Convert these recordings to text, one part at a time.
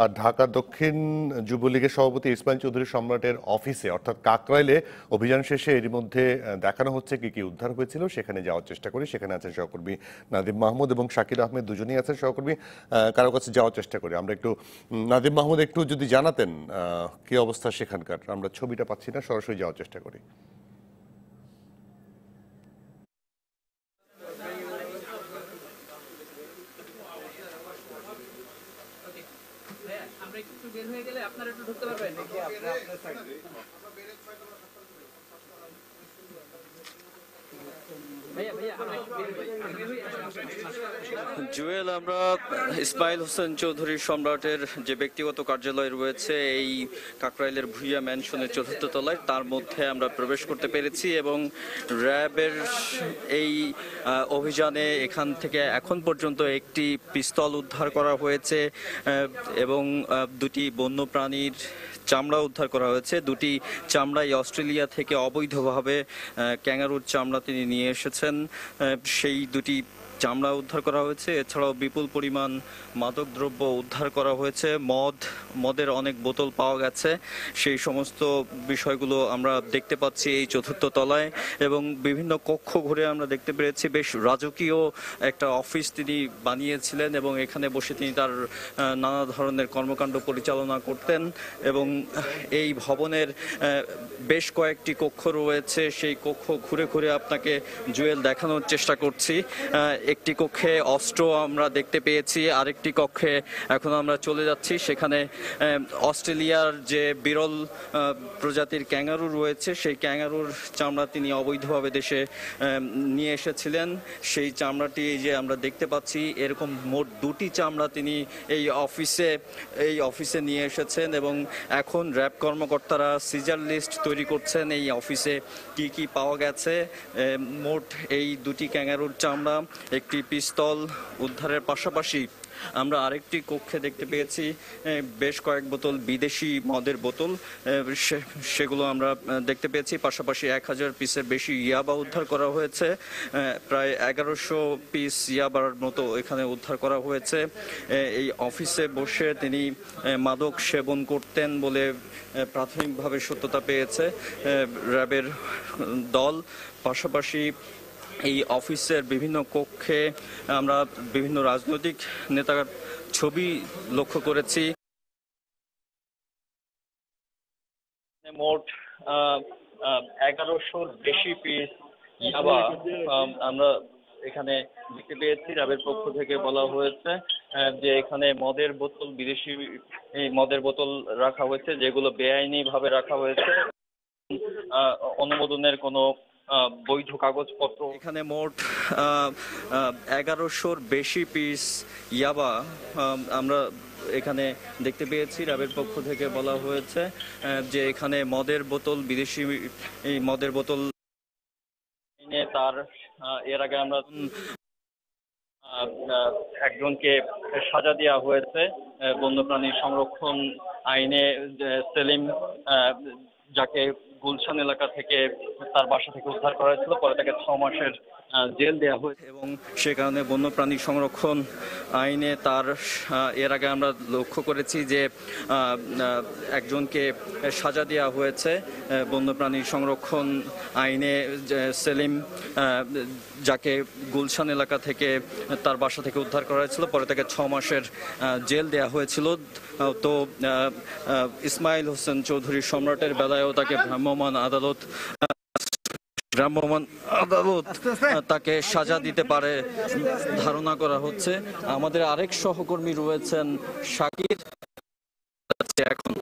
আর ঢাকা দক্ষিণ যুবলীগের সভাপতি ইসমাইল চৌধুরী সম্রাটের অফিসে, অর্থাৎ কাকরাইলে অভিযান শেষে এরই মধ্যে দেখানো হচ্ছে কি কি উদ্ধার হয়েছিল, সেখানে যাওয়ার চেষ্টা করি সেখানে আছেন সহকর্মী নাদিম মাহমুদ এবং শাকির আহমেদ দুজনেই আছেন সহকর্মী কারও কাছে যাওয়ার চেষ্টা করি। আমরা একটু নাদিম মাহমুদ, একটু যদি জানাতেন কি অবস্থা সেখানকার? আমরা ছবিটা পাচ্ছি না, সরাসরি যাওয়ার চেষ্টা করি। আমরা একটু বের হয়ে গেলে আপনারা একটু ঢুকতে পারবেন ভাইয়া ভাইয়া আমরা একটু বের হই বের হই আসেন, আসেন, আসেন। জুয়েল, আমরা ইসমাইল হোসেন চৌধুরী সম্রাটের যে ব্যক্তিগত কার্যালয় রয়েছে, এই কাকরাইলের ভুইয়া ম্যানশনের চতুর্থ তলায়, তার মধ্যে আমরা প্রবেশ করতে পেরেছি এবং র্যাবের এই অভিযানে এখান থেকে এখন পর্যন্ত একটি পিস্তল উদ্ধার করা হয়েছে এবং দুটি বন্যপ্রাণীর চামড়া উদ্ধার করা হয়েছে। দুটি চামড়াই অস্ট্রেলিয়া থেকে অবৈধভাবে ক্যাঙ্গারুর চামড়া তিনি নিয়ে এসেছেন। সেই দুটি চামড়া উদ্ধার করা হয়েছে। এছাড়াও বিপুল পরিমাণ মাদকদ্রব্য উদ্ধার করা হয়েছে। মদ, মদের অনেক বোতল পাওয়া গেছে। সেই সমস্ত বিষয়গুলো আমরা দেখতে পাচ্ছি এই চতুর্থ তলায় এবং বিভিন্ন কক্ষ ঘুরে আমরা দেখতে পেরেছি। বেশ রাজকীয় একটা অফিস তিনি বানিয়েছিলেন এবং এখানে বসে তিনি তার নানা ধরনের কর্মকাণ্ড পরিচালনা করতেন এবং এই ভবনের বেশ কয়েকটি কক্ষ রয়েছে। সেই কক্ষ ঘুরে ঘুরে আপনাকে জুয়েল দেখানোর চেষ্টা করছি। একটি কক্ষে অস্ত্র আমরা দেখতে পেয়েছি, আরেকটি কক্ষে এখন আমরা চলে যাচ্ছি। সেখানে অস্ট্রেলিয়ার যে বিরল প্রজাতির ক্যাঙ্গারু রয়েছে, সেই ক্যাঙ্গারুর চামড়া তিনি অবৈধভাবে দেশে নিয়ে এসেছিলেন। সেই চামড়াটি যে আমরা দেখতে পাচ্ছি, এরকম মোট দুটি চামড়া তিনি এই অফিসে এই অফিসে নিয়ে এসেছেন এবং এখন র্যাব কর্মকর্তারা সিজার লিস্ট তৈরি করছেন এই অফিসে কি কি পাওয়া গেছে। মোট এই দুটি ক্যাঙ্গারুর চামড়া একটি পিস্তল উদ্ধারের পাশাপাশি আমরা আরেকটি কক্ষে দেখতে পেয়েছি বেশ কয়েক বোতল বিদেশি মদের বোতল সেগুলো আমরা দেখতে পেয়েছি। পাশাপাশি এক হাজার পিসের বেশি ইয়াবা উদ্ধার করা হয়েছে প্রায় এগারোশো পিস ইয়াবার মতো এখানে উদ্ধার করা হয়েছে। এই অফিসে বসে তিনি মাদক সেবন করতেন বলে প্রাথমিকভাবে সত্যতা পেয়েছে র্যাবের দল। পাশাপাশি এই অফিসের বিভিন্ন কক্ষে আমরা বিভিন্ন রাজনৈতিক নেতার ছবি লক্ষ্য করেছি। মোট এগারোশোর বেশি পিস ইয়াবা আমরা এখানে দেখতে পেয়েছি। র্যাবের পক্ষ থেকে বলা হয়েছে যে এখানে মদের বোতল, বিদেশি মদের বোতল রাখা হয়েছে, যেগুলো বেআইনি ভাবে রাখা হয়েছে। অনুমোদনের কোনো বৈধ কাগজপত্র। এখানে মোট এগারোশোর বেশি পিস ইয়াবা আমরা এখানে দেখতে পেয়েছি। র্যাবের পক্ষ থেকে বলা হয়েছে যে এখানে মদের বোতল, বিদেশি মদের বোতল তার এর আগে আমরা একজনকে সাজা দেওয়া হয়েছে বন্যপ্রাণী সংরক্ষণ আইনে সেলিম যাকে গুলশান এলাকা থেকে তার বাসা থেকে উদ্ধার করা হয়েছিল পরে তাকে ছ মাসের জেল দেওয়া হয়েছে। এবং সে কারণে বন্যপ্রাণী সংরক্ষণ আইনে তার এর আগে আমরা লক্ষ্য করেছি যে একজনকে সাজা দেওয়া হয়েছে বন্যপ্রাণী সংরক্ষণ আইনে সেলিম যাকে গুলশান এলাকা থেকে তার বাসা থেকে উদ্ধার করা হয়েছিল, পরে তাকে ছ মাসের জেল দেওয়া হয়েছিল। তো ইসমাইল হোসেন চৌধুরী সম্রাটের বেলায়ও তাকে ভ্রাম্যমাণ আদালত ভ্রাম্যমাণ আদালত তাকে সাজা দিতে পারে ধারণা করা হচ্ছে। আমাদের আরেক সহকর্মী রয়েছেন শাকির। এখন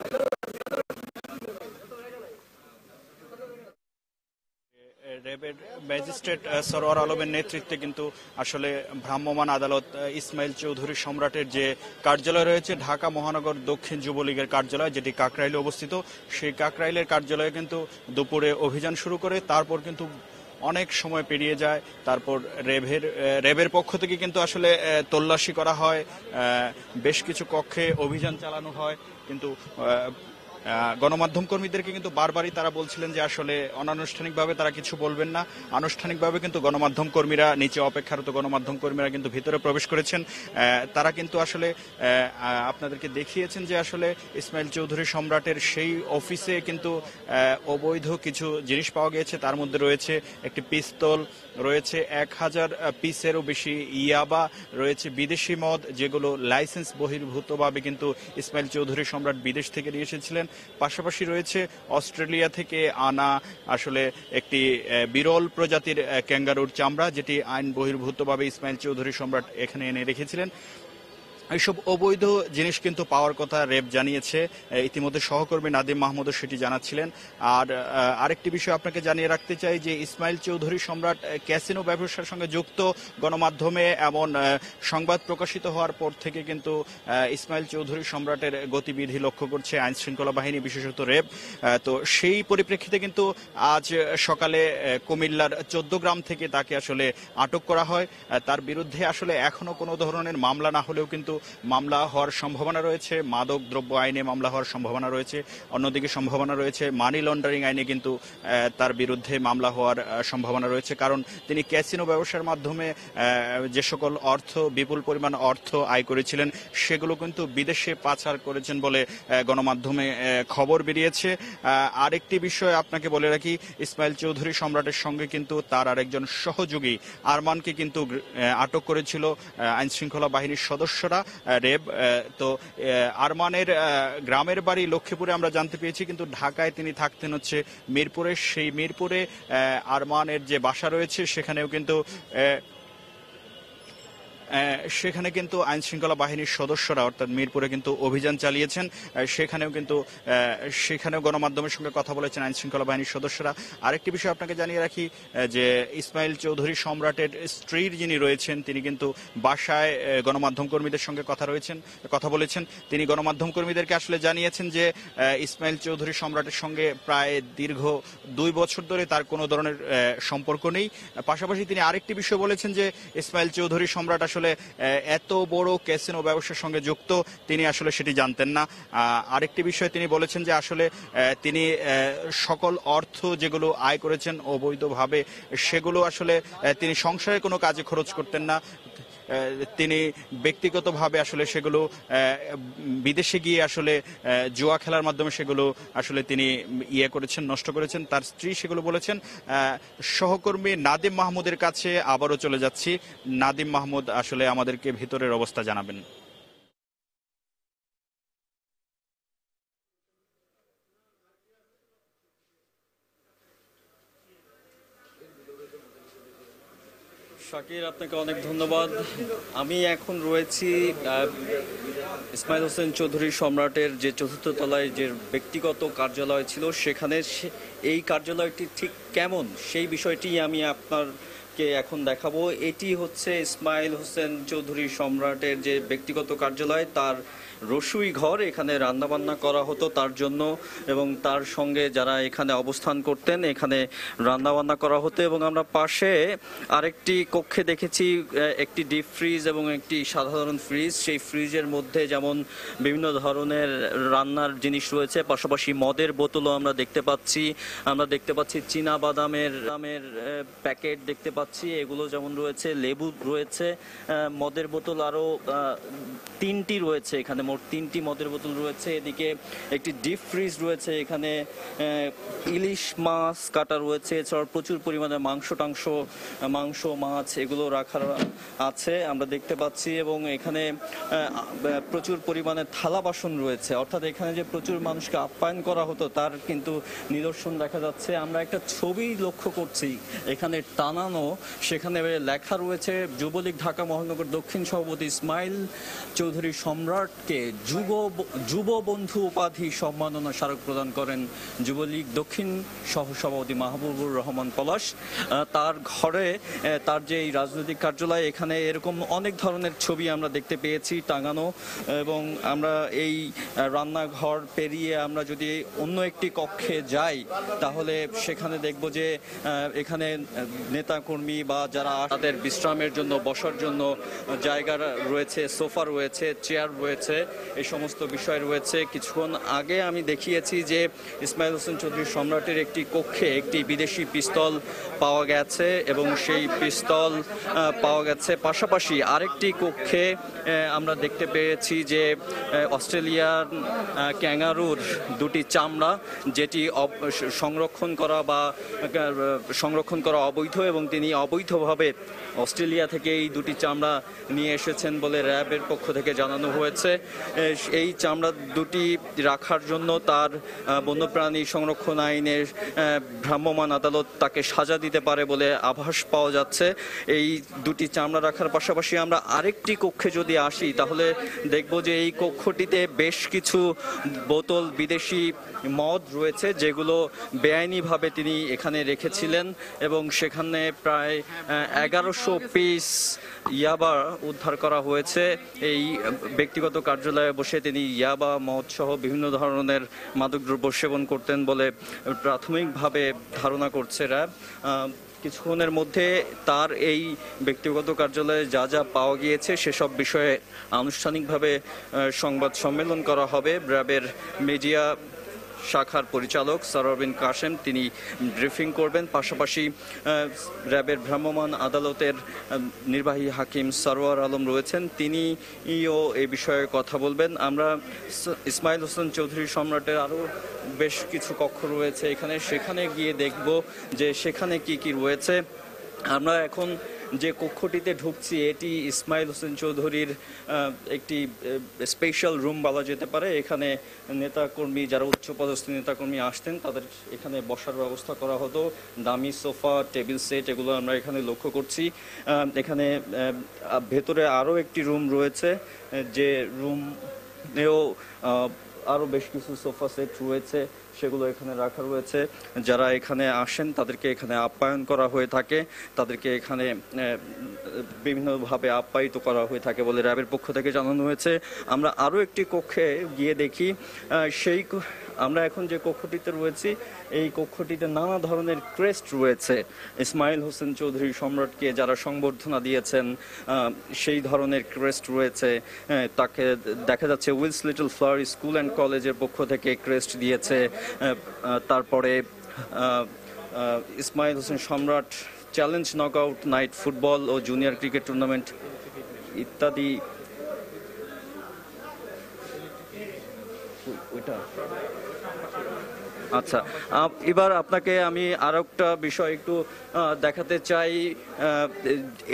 র্যাবের ম্যাজিস্ট্রেট সরোয়ার আলমের নেতৃত্বে কিন্তু আসলে ভ্রাম্যমাণ আদালত ইসমাইল চৌধুরী সম্রাটের যে কার্যালয় রয়েছে ঢাকা মহানগর দক্ষিণ যুবলীগের কার্যালয় যেটি কাকরাইলে অবস্থিত সেই কাকরাইলের কার্যালয়ে কিন্তু দুপুরে অভিযান শুরু করে তারপর কিন্তু অনেক সময় পেরিয়ে যায় তারপর র্যাবের আহ, র্যাবের পক্ষ থেকে কিন্তু আসলে তল্লাশি করা হয় বেশ কিছু কক্ষে অভিযান চালানো হয় কিন্তু গণমাধ্যম কর্মীদেরকে কিন্তু বারবারই তারা বলছিলেন যে আসলে অনানুষ্ঠানিকভাবে তারা কিছু বলবেন না। আনুষ্ঠানিকভাবে কিন্তু গণমাধ্যম কর্মীরা, নিচে অপেক্ষারত গণমাধ্যম কর্মীরা কিন্তু ভিতরে প্রবেশ করেছেন। তারা কিন্তু আসলে আপনাদেরকে দেখিয়েছেন যে আসলে ইসমাইল চৌধুরী সম্রাটের সেই অফিসে কিন্তু অবৈধ কিছু জিনিস পাওয়া গিয়েছে। তার মধ্যে রয়েছে একটি পিস্তল, রয়েছে এক হাজার পিসেরও বেশি ইয়াবা, রয়েছে বিদেশি মদ, যেগুলো লাইসেন্স বহির্ভূতভাবে কিন্তু ইসমাইল চৌধুরী সম্রাট বিদেশ থেকে নিয়ে এসেছিলেন। পাশাপাশি রয়েছে অস্ট্রেলিয়া থেকে আনা আসলে একটি বিরল প্রজাতির ক্যাঙ্গারুর চামড়া, যেটি আইন বহির্ভূতভাবে ইসমাইল চৌধুরী সম্রাট এখানে এনে রেখেছিলেন। এইসব অবৈধ জিনিস কিন্তু পাওয়ার কথা রেব জানিয়েছে। ইতিমধ্যে সহকর্মী নাদিম মাহমুদও সেটি জানাচ্ছিলেন। আর আরেকটি বিষয় আপনাকে জানিয়ে রাখতে চাই যে ইসমাইল চৌধুরী সম্রাট ক্যাসিনো ব্যবসার সঙ্গে যুক্ত গণমাধ্যমে এমন সংবাদ প্রকাশিত হওয়ার পর থেকে কিন্তু ইসমাইল চৌধুরী সম্রাটের গতিবিধি লক্ষ্য করছে আইন শৃঙ্খলা বাহিনী, বিশেষত রেব। তো সেই পরিপ্রেক্ষিতে কিন্তু আজ সকালে কুমিল্লার চোদ্দ গ্রাম থেকে তাকে আসলে আটক করা হয়। তার বিরুদ্ধে আসলে এখনও কোনো ধরনের মামলা না হলেও কিন্তু মামলা হওয়ার সম্ভাবনা রয়েছে, মাদক দ্রব্য আইনে মামলা হওয়ার সম্ভাবনা রয়েছে, অন্যদিকে সম্ভাবনা রয়েছে মানি লন্ডারিং আইনে কিন্তু তার বিরুদ্ধে মামলা হওয়ার সম্ভাবনা রয়েছে। কারণ তিনি ক্যাসিনো ব্যবসার মাধ্যমে যে সকল অর্থ, বিপুল পরিমাণ অর্থ আয় করেছিলেন, সেগুলো কিন্তু বিদেশে পাচার করেছেন বলে গণমাধ্যমে খবর বেরিয়েছে। আরেকটি বিষয় আপনাকে বলে রাখি, ইসমাইল চৌধুরী সম্রাটের সঙ্গে কিন্তু তার আরেকজন সহযোগী আরমানকে কিন্তু আটক করেছিল আইনশৃঙ্খলা বাহিনীর সদস্যরা। রেব তো আরমানের গ্রামের বাড়ি লক্ষ্মীপুরে আমরা জানতে পেরেছি কিন্তু ঢাকায় তিনি থাকতেন হচ্ছে মিরপুরে। সেই মিরপুরে আরমানের যে বাসা রয়েছে, সেখানেও কিন্তু সেখানে কিন্তু আইন শৃঙ্খলা বাহিনীর সদস্যরা, অর্থাৎ মিরপুরে কিন্তু অভিযান চালিয়েছেন। সেখানেও কিন্তু সেখানেও গণমাধ্যমের সঙ্গে কথা বলেছেন আইন শৃঙ্খলা বাহিনীর সদস্যরা। আরেকটি বিষয় আপনাকে জানিয়ে রাখি যে ইসমাইল চৌধুরী সম্রাটের স্ত্রীর যিনি রয়েছেন, তিনি কিন্তু বাসায় গণমাধ্যম কর্মীদের সঙ্গে কথা রয়েছেন, কথা বলেছেন। তিনি গণমাধ্যম কর্মীদেরকে আসলে জানিয়েছেন যে ইসমাইল চৌধুরী সম্রাটের সঙ্গে প্রায় দীর্ঘ দুই বছর ধরে তার কোনো ধরনের সম্পর্ক নেই। পাশাপাশি তিনি আরেকটি বিষয় বলেছেন যে, ইসমাইল চৌধুরী সম্রাট আসলে আহ, এত বড় ক্যাসিনো ব্যবসার সঙ্গে যুক্ত তিনি আসলে সেটি জানতেন না। আরেকটি বিষয় তিনি বলেছেন যে আসলে তিনি সকল অর্থ যেগুলো আয় করেছেন অবৈধভাবে সেগুলো আসলে তিনি সংসারে কোনো কাজে খরচ করতেন না। তিনি ব্যক্তিগতভাবে আসলে সেগুলো বিদেশে গিয়ে আসলে জুয়া খেলার মাধ্যমে সেগুলো আসলে তিনি ইয়ে করেছেন, নষ্ট করেছেন। তার স্ত্রী সেগুলো বলেছেন সহকর্মী নাদিম মাহমুদের কাছে আবারও চলে যাচ্ছি। নাদিম মাহমুদ আসলে আমাদেরকে ভিতরের অবস্থা জানাবেন। আপনাকে অনেক ধন্যবাদ। আমি এখন রয়েছি ইসমাইল হোসেন চৌধুরী সম্রাটের যে চতুর্থ তলায় যে ব্যক্তিগত কার্যালয় ছিল, সেখানে এই কার্যালয়টি ঠিক কেমন? সেই বিষয়টি আমি আপনারকে এখন দেখাবো। এটি হচ্ছে ইসমাইল হোসেন চৌধুরী সম্রাটের যে ব্যক্তিগত কার্যালয়, তার রসুই ঘর এখানে রান্নাবান্না করা হতো তার জন্য এবং তার সঙ্গে যারা এখানে অবস্থান করতেন, এখানে রান্নাবান্না করা হতো এবং আমরা পাশে আরেকটি কক্ষে দেখেছি একটি ডিপ ফ্রিজ এবং একটি সাধারণ ফ্রিজ। সেই ফ্রিজের মধ্যে যেমন বিভিন্ন ধরনের রান্নার জিনিস রয়েছে, পাশাপাশি মদের বোতলও আমরা দেখতে পাচ্ছি। আমরা দেখতে পাচ্ছি চীনা বাদামের দামের প্যাকেট দেখতে পাচ্ছি। এগুলো যেমন রয়েছে, লেবু রয়েছে। মদের বোতল আরও তিনটি রয়েছে এখানে। মোট তিনটি মদের বোতল রয়েছে। এদিকে একটি ডিপ ফ্রিজ রয়েছে, এখানে ইলিশ মাছ কাটা রয়েছে। এছাড়াও প্রচুর পরিমাণে মাংস টাংস, মাংস, মাছ এগুলো রাখার আছে, আমরা দেখতে পাচ্ছি। এবং এখানে প্রচুর পরিমাণে থালা বাসন রয়েছে। অর্থাৎ এখানে যে প্রচুর মানুষকে আপ্যায়ন করা হতো, তার কিন্তু নিদর্শন দেখা যাচ্ছে। আমরা একটা ছবি লক্ষ্য করছি, এখানে টানানো। সেখানে লেখা রয়েছে, যুবলীগ ঢাকা মহানগর দক্ষিণ সভাপতি ইসমাইল চৌধুরী সম্রাটকে যুব যুব বন্ধু উপাধি সম্মাননা স্মারক প্রদান করেন যুবলীগ দক্ষিণ সহসভাপতি মাহবুবুর রহমান পলাশ। তার ঘরে তার যে এই রাজনৈতিক কার্যালয়, এখানে এরকম অনেক ধরনের ছবি আমরা দেখতে পেয়েছি টাঙানো এবং আমরা এই রান্নাঘর পেরিয়ে আমরা যদি অন্য একটি কক্ষে যাই, তাহলে সেখানে দেখব যে এখানে নেতাকর্মী বা যারা তাদের বিশ্রামের জন্য, বসার জন্য জায়গা রয়েছে, সোফা রয়েছে, চেয়ার রয়েছে। এই সমস্ত বিষয় রয়েছে। কিছুক্ষণ আগে আমি দেখিয়েছি যে ইসমাইল হোসেন চৌধুরী সম্রাটের একটি কক্ষে একটি বিদেশি পিস্তল পাওয়া গেছে এবং সেই পিস্তল পাওয়া গেছে পাশাপাশি আরেকটি কক্ষে আমরা দেখতে পেয়েছি যে অস্ট্রেলিয়ার ক্যাঙ্গারুর দুটি চামড়া যেটি সংরক্ষণ করা বা সংরক্ষণ করা অবৈধ এবং তিনি অবৈধভাবে অস্ট্রেলিয়া থেকে এই দুটি চামড়া নিয়ে এসেছেন বলে র্যাবের পক্ষ থেকে জানানো হয়েছে। এই চামড়া দুটি রাখার জন্য তার বন্যপ্রাণী সংরক্ষণ আইনের আহ, ভ্রাম্যমাণ আদালত তাকে সাজা দিতে পারে বলে আভাস পাওয়া যাচ্ছে। এই দুটি চামড়া রাখার পাশাপাশি আমরা আরেকটি কক্ষে যদি আসি তাহলে দেখব যে এই কক্ষটিতে বেশ কিছু বোতল বিদেশি মদ রয়েছে যেগুলো বেআইনিভাবে তিনি এখানে রেখেছিলেন এবং সেখানে প্রায় এগারোশো পিস ইয়াবা উদ্ধার করা হয়েছে। এই ব্যক্তিগত কার্যালয়ে বসে তিনি ইয়াবা, মদ সহ বিভিন্ন ধরনের মাদকদ্রব্য সেবন করতেন বলে প্রাথমিকভাবে ধারণা করছে র্যাব। কিছুক্ষণের মধ্যে তার এই ব্যক্তিগত কার্যালয়ে যা যা পাওয়া গিয়েছে সেসব বিষয়ে আনুষ্ঠানিকভাবে সংবাদ সম্মেলন করা হবে। র্যাবের মিডিয়া শাখার পরিচালক সরবিন কাশেম, তিনি ব্রিফিং করবেন। পাশাপাশি র্যাবের ভ্রাম্যমাণ আদালতের নির্বাহী হাকিম সরোয়ার আলম রয়েছেন। তিনিও এই বিষয়ে কথা বলবেন। আমরা ইসমাইল হোসেন চৌধুরী সম্রাটের আরও বেশ কিছু কক্ষ রয়েছে এখানে। সেখানে গিয়ে দেখব যে সেখানে কি কি রয়েছে। আমরা এখন যে কক্ষটিতে ঢুকছি, এটি ইসমাইল হোসেন চৌধুরীর একটি স্পেশাল রুম বলা যেতে পারে। এখানে নেতাকর্মী, যারা উচ্চপদস্থ নেতাকর্মী আসতেন, তাদের এখানে বসার ব্যবস্থা করা হতো। দামি সোফা, টেবিল সেট, এগুলো আমরা এখানে লক্ষ্য করছি। এখানে ভেতরে আরও একটি রুম রয়েছে, যে রুম রুমেও আরও বেশ কিছু সোফা সেট রয়েছে। সেগুলো এখানে রাখা রয়েছে। যারা এখানে আসেন, তাদেরকে এখানে আপ্যায়ন করা হয়ে থাকে। তাদেরকে এখানে বিভিন্নভাবে আপ্যায়িত করা হয়ে থাকে বলে র্যাবের পক্ষ থেকে জানানো হয়েছে। আমরা আরও একটি কক্ষে গিয়ে দেখি সেই আমরা এখন যে কক্ষটিতে রয়েছি, এই কক্ষটিতে নানা ধরনের ক্রেস্ট রয়েছে। ইসমাইল হোসেন চৌধুরী সম্রাটকে যারা সংবর্ধনা দিয়েছেন সেই ধরনের ক্রেস্ট রয়েছে। তাকে দেখা যাচ্ছে Wills little flower school and কলেজের পক্ষ থেকে ক্রেস্ট দিয়েছে। তারপরে Ismail Hossain Samrat challenge knockout night football ও জুনিয়র ক্রিকেট টুর্নামেন্ট ইত্যাদি। ওইটা। আচ্ছা এবার আপনাকে আমি আর একটা বিষয় একটু দেখাতে চাই।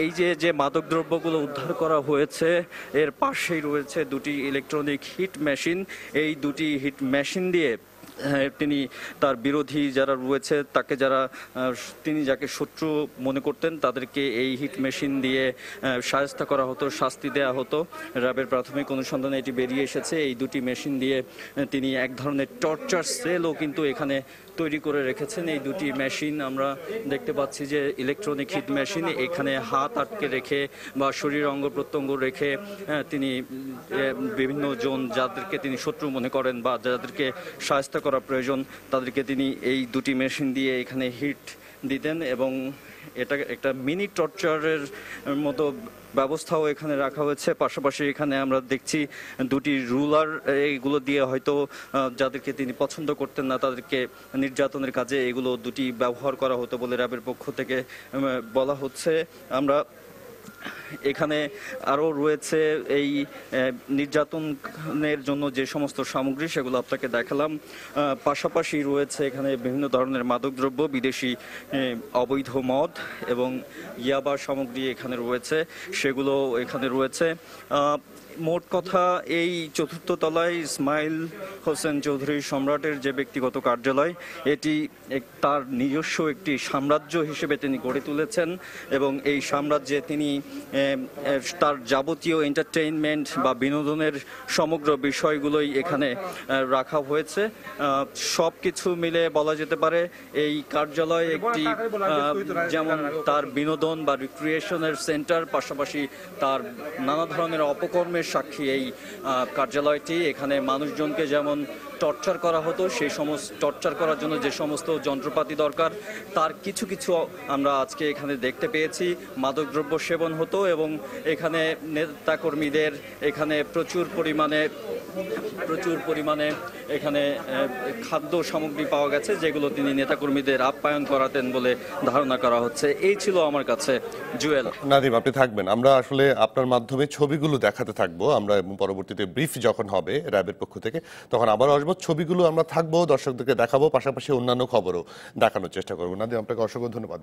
এই যে যে মাদকদ্রব্যগুলো উদ্ধার করা হয়েছে, এর পাশেই রয়েছে দুটি ইলেকট্রনিক হিট মেশিন এই দুটি হিট মেশিন দিয়ে তিনি তার বিরোধী যারা রয়েছে, তাকে যারা তিনি যাকে শত্রু মনে করতেন, তাদেরকে এই হিট মেশিন দিয়ে সায়স্তা করা হতো, শাস্তি দেয়া হতো। র্যাবের প্রাথমিক অনুসন্ধানে এটি বেরিয়ে এসেছে। এই দুটি মেশিন দিয়ে তিনি এক ধরনের টর্চার সেলও কিন্তু এখানে তৈরি করে রেখেছেন। এই দুটি মেশিন আমরা দেখতে পাচ্ছি যে ইলেকট্রনিক হিট মেশিন এখানে হাত আটকে রেখে বা শরীর অঙ্গ প্রত্যঙ্গ রেখে তিনি বিভিন্ন জন যাদেরকে তিনি শত্রু মনে করেন বা যাদেরকে সাহায্য করা প্রয়োজন, তাদেরকে তিনি এই দুটি মেশিন দিয়ে এখানে হিট দিতেন এবং এটা একটা মিনি টর্চারের মতো ব্যবস্থাও এখানে রাখা হয়েছে। পাশাপাশি এখানে আমরা দেখছি দুটি রুলার এইগুলো দিয়ে হয়তো যাদেরকে তিনি পছন্দ করতেন না, তাদেরকে নির্যাতনের কাজে এগুলো দুটি ব্যবহার করা হতো বলে র্যাবের পক্ষ থেকে বলা হচ্ছে। আমরা এখানে আরও রয়েছে এই নির্যাতনের জন্য যে সমস্ত সামগ্রী, সেগুলো আপনাকে দেখালাম। পাশাপাশি রয়েছে এখানে বিভিন্ন ধরনের মাদকদ্রব্য, বিদেশি অবৈধ মদ এবং ইয়াবা সামগ্রী এখানে রয়েছে। সেগুলো এখানে রয়েছে। মোট কথা, এই চতুর্থ তলায় ইসমাইল হোসেন চৌধুরী সম্রাটের যে ব্যক্তিগত কার্যালয়, এটি তার নিজস্ব একটি সাম্রাজ্য হিসেবে তিনি গড়ে তুলেছেন এবং এই সাম্রাজ্যে তিনি তার যাবতীয় এন্টারটেইনমেন্ট বা বিনোদনের সমগ্র বিষয়গুলোই এখানে রাখা হয়েছে। সব কিছু মিলে বলা যেতে পারে, এই কার্যালয় একটি যেমন তার বিনোদন বা রিক্রিয়েশনের সেন্টার পাশাপাশি তার নানা ধরনের অপকর্মের সাক্ষী এই কার্যালয়টি। এখানে মানুষজনকে যেমন টর্চার করা হতো, সেই সমস্ত, টর্চার করার জন্য যে সমস্ত যন্ত্রপাতি দরকার, তার কিছু কিছু আমরা আজকে এখানে দেখতে পেয়েছি। মাদকদ্রব্য সেবন হতো এবং এখানে নেতাকর্মীদের এখানে প্রচুর পরিমাণে প্রচুর পরিমাণে এখানে খাদ্য সামগ্রী পাওয়া গেছে, যেগুলো তিনি নেতাকর্মীদের আপ্যায়ন করাতেন বলে ধারণা করা হচ্ছে। এই ছিল আমার কাছে জুয়েল। নাদিম, আপনি থাকবেন। আমরা আসলে আপনার মাধ্যমে ছবিগুলো দেখাতে থাকব। আমরা পরবর্তীতে ব্রিফ যখন হবে র্যাবের পক্ষ থেকে, তখন আবার আসব ছবিগুলো আমরা থাকব, দর্শকদেরকে দেখাবো, পাশাপাশি অন্যান্য খবরও দেখানোর চেষ্টা করব। নাদিম, আপনাকে অসংখ্য ধন্যবাদ।